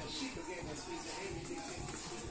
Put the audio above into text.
and she began to speak to Amy.